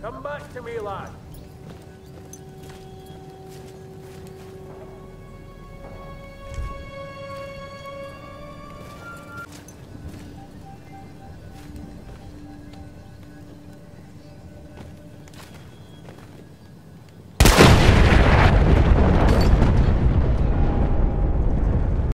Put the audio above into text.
Come back to me, lad.